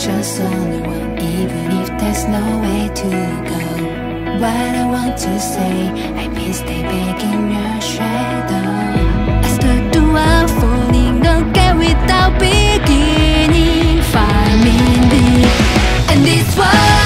just only one Even if there's no way to go What I want to say I been stay back in your shadow I start to out falling again without beginning Finding me And this world.